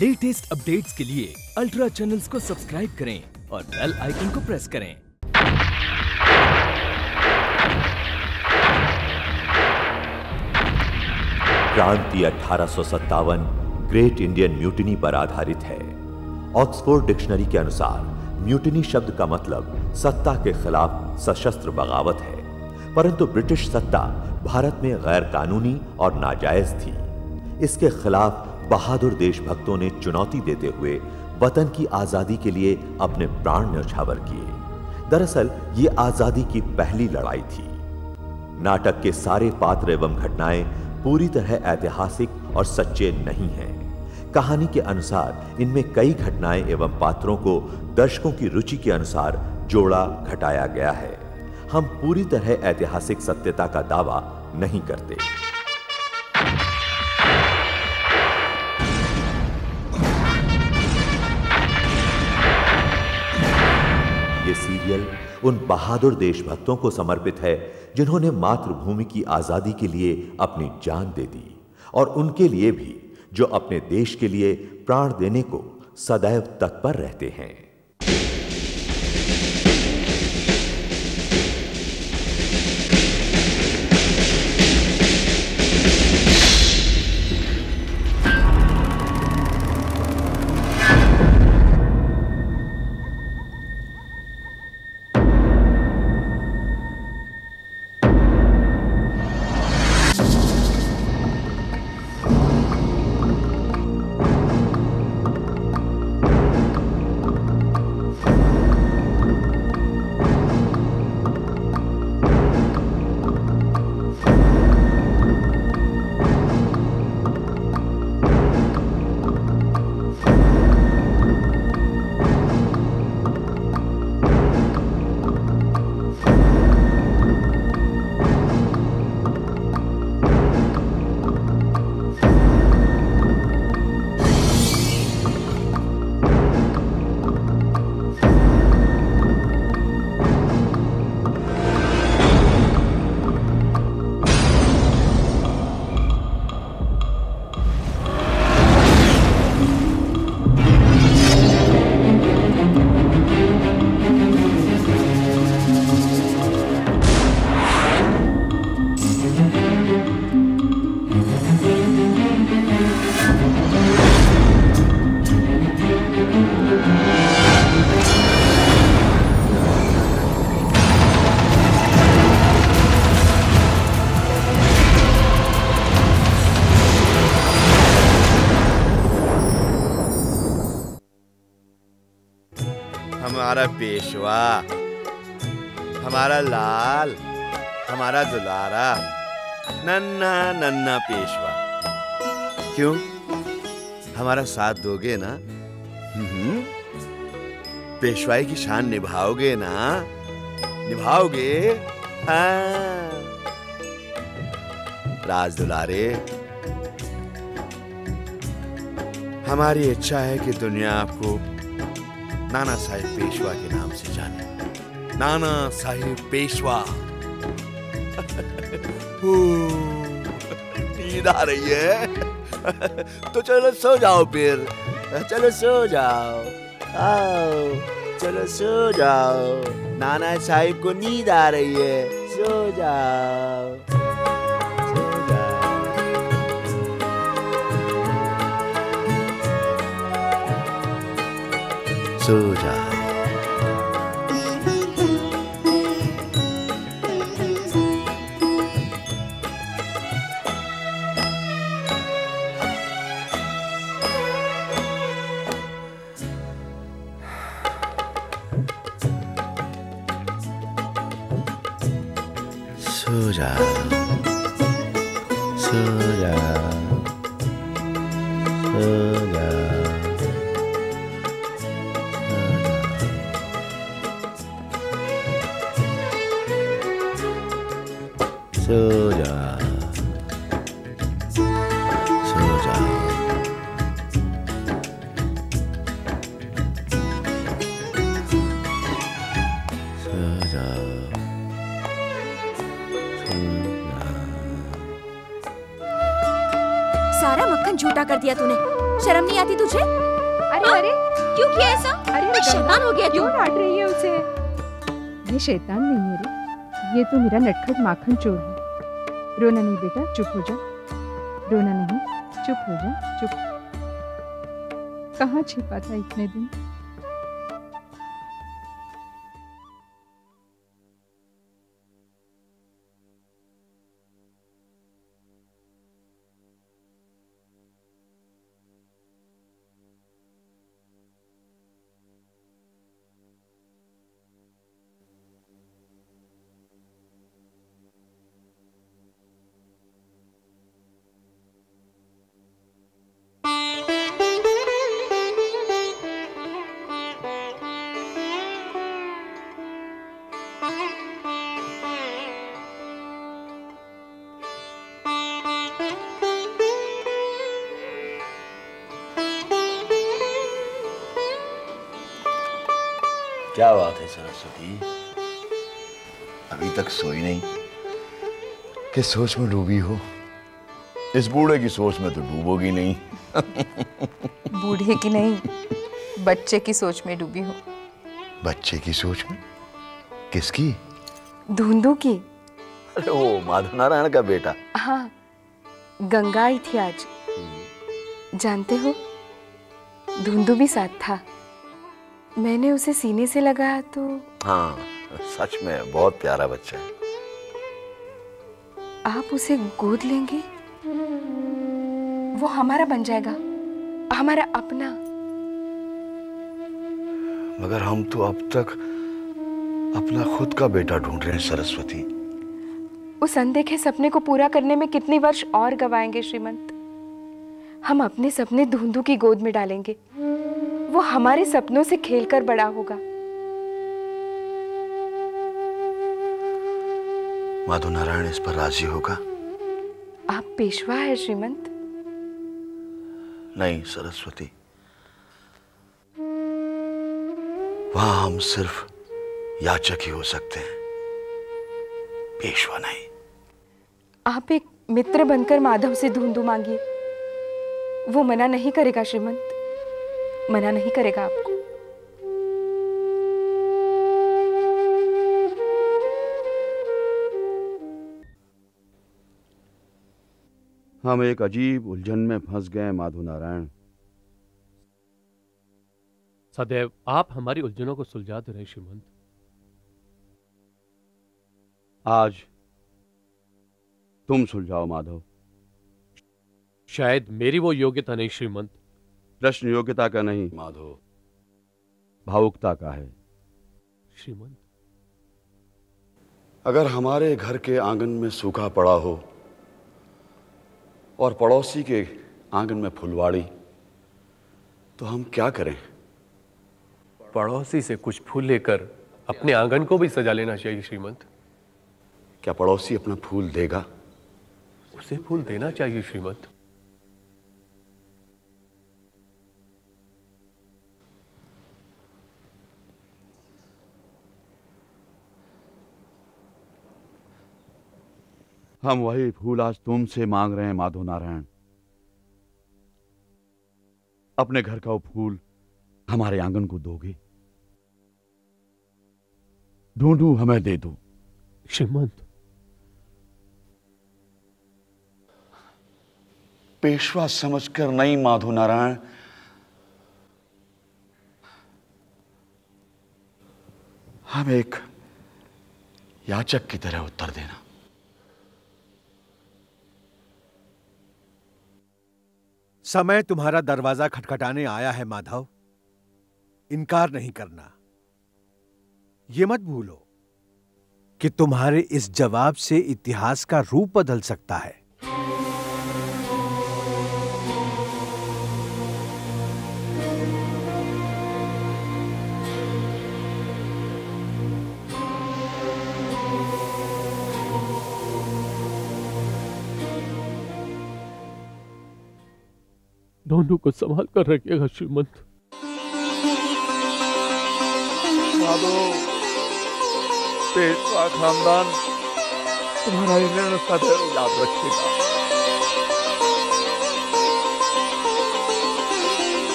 Latest updates के लिए ultra channels को सब्सक्राइब करें और बेल आइकन को प्रेस करें। क्रांति अठारह ग्रेट इंडियन म्यूटिनी पर आधारित है। ऑक्सफोर्ड डिक्शनरी के अनुसार म्यूटिनी शब्द का मतलब सत्ता के खिलाफ सशस्त्र बगावत है। परंतु ब्रिटिश सत्ता भारत में गैर कानूनी और नाजायज थी। इसके खिलाफ बहादुर देशभक्तों ने चुनौती देते हुए वतन की आज़ादी के लिए अपने प्राण न्यौछावर किए। दरअसल, ये आज़ादी की पहली लड़ाई थी। नाटक के सारे पात्र एवं घटनाएँ पूरी तरह ऐतिहासिक और सच्चे नहीं हैं। कहानी के अनुसार, इनमें कई घटनाएँ एवं पात्रों को दर्शकों की रुचि के अनुसार जोड़ा घटाया गया है। हम पूरी तरह ऐतिहासिक सत्यता का दावा नहीं करते। सीरियल उन बहादुर देशभक्तों को समर्पित है, जिन्होंने मातृभूमि की आज़ादी के लिए अपनी जान दे दी, और उनके लिए भी, जो अपने देश के लिए प्राण देने को सदैव तत्पर रहते हैं। हमारा लाल, हमारा दुलारा, नन्ना नन्ना पेशवा। क्यों? हमारा साथ दोगे ना? हम्म। पेशवाई की शान निभाओगे ना? निभाओगे? हाँ। राज दुलारे, हमारी इच्छा है कि दुनिया आपको नाना साहेब पेशवा के नाम से जाने। नाना साहिब पेशवा। नींद आ रही है। तो चलो सो जाओ फिर। चलो सो जाओ। आओ, चलो सो जाओ। नाना साहिब को नींद आ रही है। सो जाओ। सो जाओ। सो जाओ सो जाओ सारा मक्खन झूठा कर दिया तूने। शर्म नहीं आती तुझे? अरे अरे। क्यों किया ऐसा? अरे अरे शैतान हो गया क्यों डांट रही है उसे? ये शैतान नहीं है रे ये तो मेरा नटखट माखन चोर है। रोना नहीं बेटा, चुप हो जा। रोना नहीं, चुप हो जा, चुप। कहाँ छिपा था इतने दिन? क्या बात है सरस्वती? अभी तक सोई नहीं। किस सोच में डूबी हो? इस बूढ़े की सोच में तो डूबोगी नहीं। बूढ़े की नहीं बच्चे की सोच में डूबी हो। बच्चे की सोच में? किसकी? धुंधू की। अरे वो माधव नारायण का बेटा। हाँ गंगा आई थी आज। जानते हो? धुंधू भी साथ था। मैंने उसे सीने से लगाया तो हाँ सच में बहुत प्यारा बच्चा है। आप उसे गोद लेंगे? वो हमारा बन जाएगा। हमारा अपना। मगर हम तो अब तक अपना खुद का बेटा ढूंढ रहे हैं सरस्वती। उस अनदेखे सपने को पूरा करने में कितने वर्ष और गवाएँगे श्रीमंत? हम अपने सपने धुंधू की गोद में डालेंगे। वो हमारे सपनों से खेलकर बड़ा होगा। माधव नारायण इस पर राज़ी होगा? आप पेशवा है श्रीमंत। नहीं सरस्वती। वहाँ हम सिर्फ़ याचक ही हो सकते हैं। पेशवा नहीं। आप एक मित्र बनकर माधव से धुंधू मांगिए। वो मना नहीं करेगा श्रीमंत। मना नहीं करेगा आपको। हम एक अजीब उलझन में फंस गए माधव नारायण। सदैव आप हमारी उलझनों को सुलझाते रहे श्रीमंत। आज तुम सुलझाओ माधव। शायद मेरी वो योग्यता नहीं श्रीमंत। प्रश्न योग्यता का नहीं। माधो। भावुकता का है। श्रीमंत। अगर हमारे घर के आँगन में सूखा पड़ा हो और पड़ोसी के आँगन में फुलवाड़ी तो हम क्या करें? पड़ोसी से कुछ फूल लेकर अपने आँगन को भी सजा लेना चाहिए श्रीमंत। क्या पड़ोसी अपना फूल देगा? उसे फूल देना चाहिए श्रीमंत। हम वही फूल आज तुमसे मांग रहे हैं माधो नारायण। अपने घर का वो फूल हमारे आँगन को दोगे। ढूंढू हमें दे दो। श्रीमंत। पेशवा समझकर नहीं माधो नारायण। हम एक याचक की तरह उत्तर देना। समय तुम्हारा दरवाज़ा खटखटाने आया है, माधव। इनकार नहीं करना। यह मत भूलो कि तुम्हारे इस जवाब से इतिहास का रूप बदल सकता है। दोनों को संभाल कर रखिएगा श्रीमंत। खानदान तुम्हारा ऋण सदैव याद रखेगा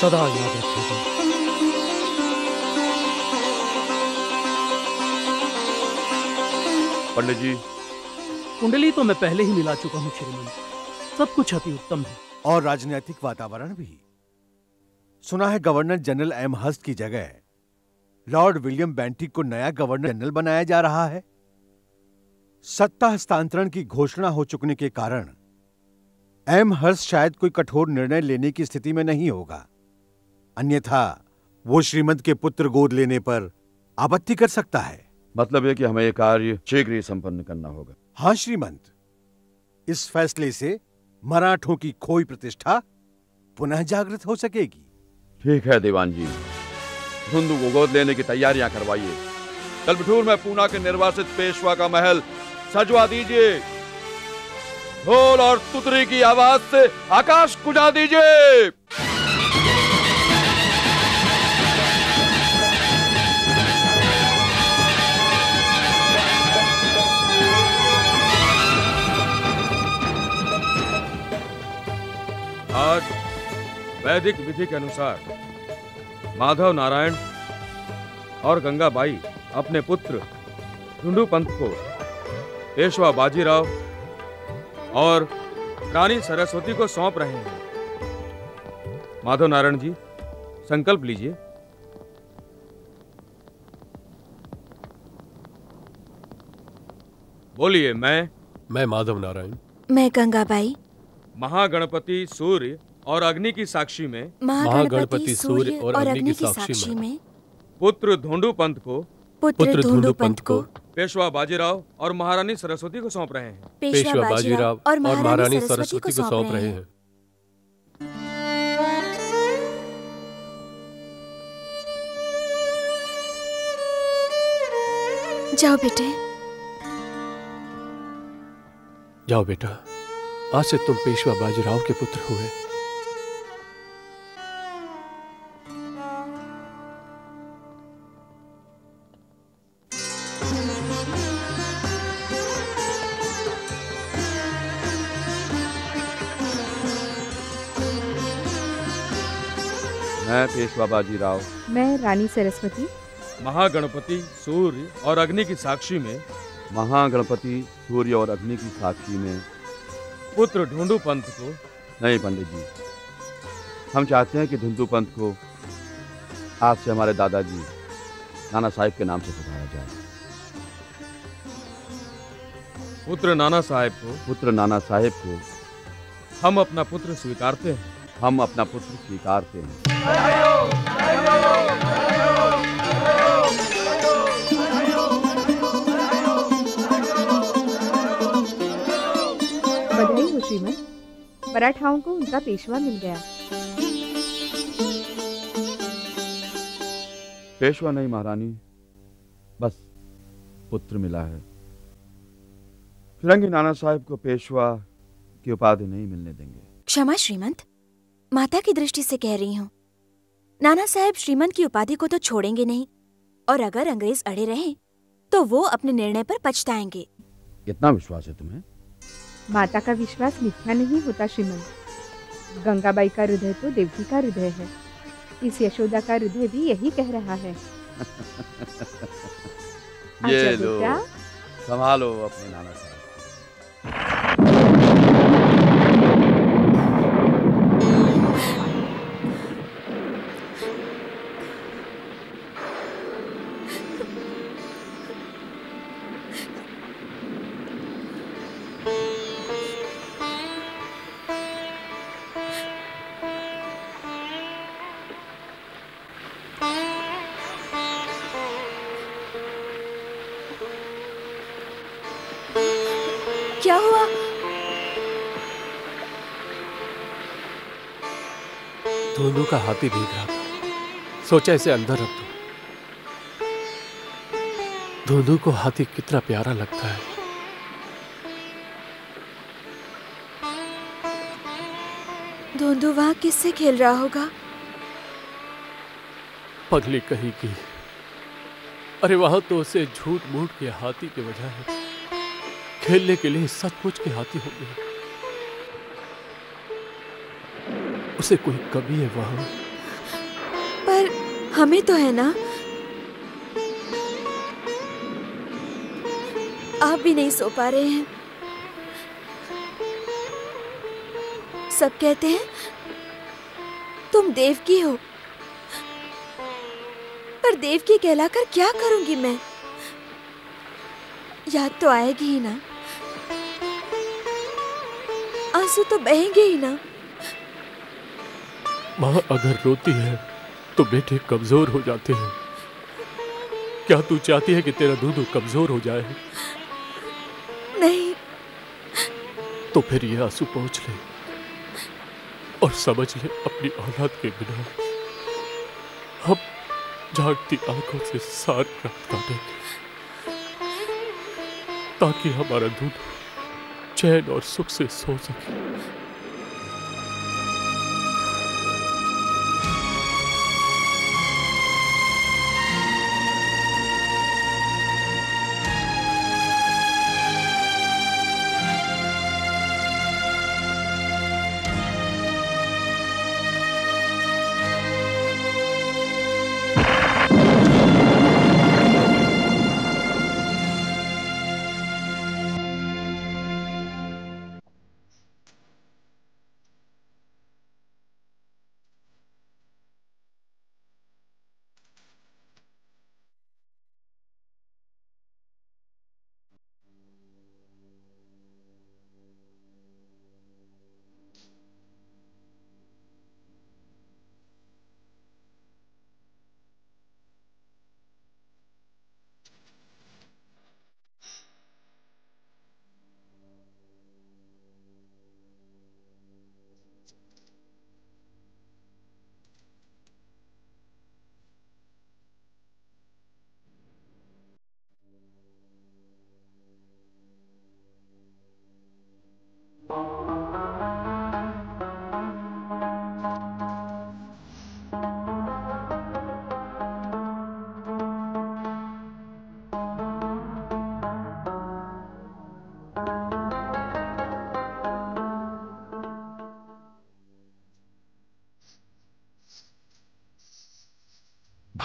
सदा याद रखेगा पंडित जी। कुंडली तो मैं पहले ही मिला चुका हूँ श्रीमन सब कुछ अति उत्तम है। और राजनीतिक वातावरण भी। सुना है गवर्नर जनरल एम. हस्ट की जगह लॉर्ड विलियम बैंटिक को नया गवर्नर जनरल बनाया जा रहा है। सत्ता हस्तांतरण की घोषणा हो चुकने के कारण एम. हर्ष शायद कोई कठोर निर्णय लेने की स्थिति में नहीं होगा। अन्यथा वो श्रीमंत के पुत्र गोद लेने पर आपत्ति कर सकता है। मतलब है कि हमें यह कार्य शीघ्र ही संपन्न करना होगा। हाँ श्रीमंत। इस फैसले से मराठों की खोई प्रतिष्ठा पुनः जागृत हो सकेगी। ठीक है दीवान जी धुंधु को गोद लेने की तैयारियाँ करवाइए। कल बिठूर में पूना के निर्वासित पेशवा का महल, सजवा दीजिए। ढोल और तुतरी की आवाज़ से आकाश कुजा दीजिए। वैदिक विधि के अनुसार माधव नारायण और गंगाबाई अपने पुत्र ढूंढू पंत को पेशवा बाजीराव और रानी सरस्वती को सौंप रहे हैं। माधव नारायण जी संकल्प लीजिए। बोलिए मैं मैं माधव नारायण। मैं गंगाबाई। महागणपति सूर्य और अग्नि की साक्षी में महागणपति सूर्य और अग्नि की साक्षी में। पुत्र धोंडू पंत को पुत्र धुंडू पंत को। पेशवा बाजीराव और महारानी सरस्वती को सौंप रहे हैं। पेशवा बाजीराव और महारानी सरस्वती को सौंप रहे हैं। जाओ बेटे। जाओ बेटा आज से तुम पेशवा बाजीराव के पुत्र हुए। मैं पेशवा बाजीराव मैं रानी सरस्वती। महागणपति सूर्य और अग्नि की साक्षी में। महागणपति सूर्य और अग्नि की साक्षी में। पुत्र ढूंढू पंत को। नहीं पंडित जी हम चाहते हैं कि धुंधु पंत को आज से हमारे दादाजी नाना साहिब के नाम से पुकारा जाए। पुत्र नाना साहेब को। पुत्र नाना साहेब को हम अपना पुत्र स्वीकारते हैं। हम अपना पुत्र स्वीकारते हैं। मराठाओं को उनका पेशवा मिल गया। पेशवा नहीं महारानी बस पुत्र मिला है। फिरंगी नाना साहब को पेशवा की उपाधि नहीं मिलने देंगे। क्षमा श्रीमंत माता की दृष्टि से कह रही हूँ। नाना साहब श्रीमंत की उपाधि को तो छोड़ेंगे नहीं और अगर अंग्रेज़ अड़े रहे तो वो अपने निर्णय पर पछताएँगे। इतना विश्वास है तुम्हें? माता का विश्वास मिथ्या नहीं होता श्रीमन। गंगाबाई का हृदय तो देवकी का हृदय है। इस यशोदा का हृदय भी यही कह रहा है। ये अच्छा लो। संभालो अपने नाना साहब का हाथी भीग रहा था सोचा इसे अंदर रख दो। धोनू को हाथी कितना प्यारा लगता है। धोंधू वहाँ किससे खेल रहा होगा? पगली कहीं की। अरे वहाँ तो उसे झूठ मूठ के हाथी के है। खेलने के लिए सचमुच के हाथी हो उसे कोई कमी है वहाँ? हमें तो है ना? आप भी नहीं सो पा रहे हैं। सब कहते हैं, तुम देव की हो। पर देव की कहलाकर क्या करूँगी मैं? याद तो आएगी ही ना। आँसू तो बहेंगे ही ना। माँ अगर रोती है तो बेटे कमज़ोर हो जाते हैं। क्या तू चाहती है कि तेरा दूध कमज़ोर हो जाए? नहीं। तो फिर ये आँसू पहुँच ले और समझ ले अपनी औलाद के बिना। हम जागती आँखों से सार रात काटेंगे ताकि हमारा दूध चैन और सुख से सो सके।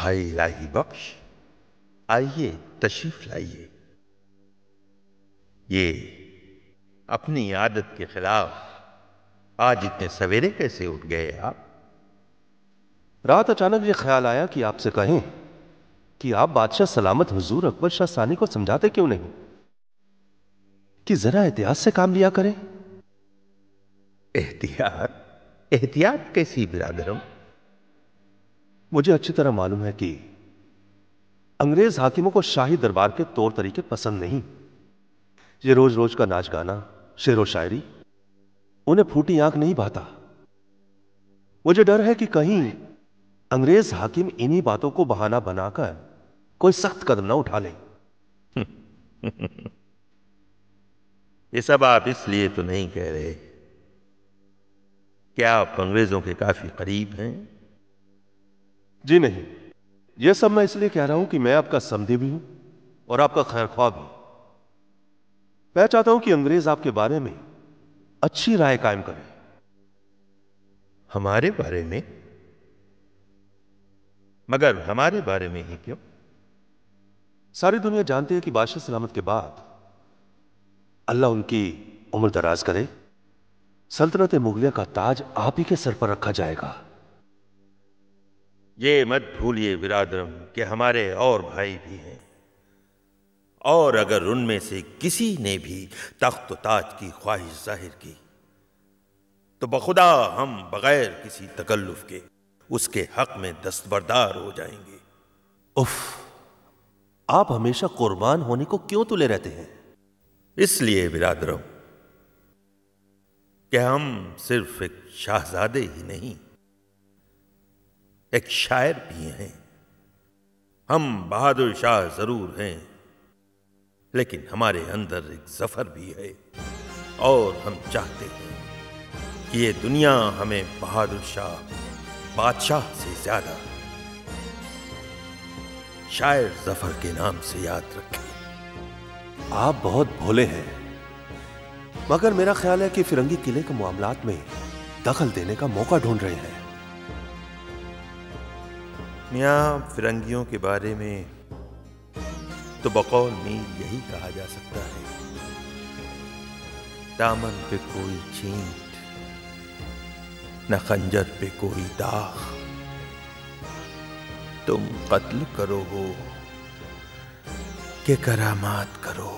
भाई इलाही बख्श आइए तशरीफ़ लाइए। ये अपनी आदत के खिलाफ आज इतने सवेरे कैसे उठ गए आप? रात अचानक ये ख्याल आया कि आपसे कहें कि आप बादशाह सलामत हुजूर अकबर शाह सानी को समझाते क्यों नहीं? कि जरा एहतियात से काम लिया करें। एहतियात? एहतियात कैसी बिरादरों? मुझे अच्छी तरह मालूम है कि अंग्रेज़ हाकिमों को शाही दरबार के तौर तरीके पसंद नहीं। ये रोज रोज का नाच गाना, शेर व शायरी, उन्हें फूटी आँख नहीं भाता। मुझे डर है कि कहीं अंग्रेज़ हाकिम इन्हीं बातों को बहाना बनाकर कोई सख्त कदम ना उठा ले। ये सब आप इसलिए तो नहीं कह रहे। क्या आप अंग्रेज़ों के काफ़ी करीब हैं? जी नहीं। यह सब मैं इसलिए कह रहा हूँ कि मैं आपका समझी भी हूँ और आपका खैर ख्वाह भी मैं चाहता हूँ कि अंग्रेज़ आपके बारे में अच्छी राय कायम करें। हमारे बारे में? मगर हमारे बारे में ही क्यों? सारी दुनिया जानती है कि बादशाह सलामत के बाद अल्लाह उनकी उम्र दराज करे। सल्तनत मुगलिया का ताज आप ही के सर पर रखा जाएगा। ये मत भूलिए बिरादरम कि हमारे और भाई भी हैं। और अगर उनमें से किसी ने भी तख्त ताज की ख्वाहिश ज़ाहिर की तो बखुदा हम बगैर किसी तकल्लुफ के उसके हक में दस्तबरदार हो जाएँगे। उफ आप हमेशा कुर्बान होने को क्यों तुले रहते हैं? इसलिए बिरादरों कि हम सिर्फ़ एक शाहजादे ही नहीं एक शायर भी हैं। हम बहादुर शाह ज़रूर हैं, लेकिन हमारे अंदर एक ज़फ़र भी है, और हम चाहते हैं कि ये दुनिया हमें बहादुर शाह बादशाह से ज़्यादा शायर ज़फ़र के नाम से याद रखे। आप बहुत भोले हैं, मगर मेरा ख्याल है कि फिरंगी किले के मामलात में दखल देने का मौका ढूंढ रहे हैं। मियाँ फिरंगियों के बारे में तो बकौल मीर यही कहा जा सकता है। दामन पे कोई छींट न खंजर पे कोई दाग। तुम कत्ल करो हो के करामात करो।